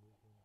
removal.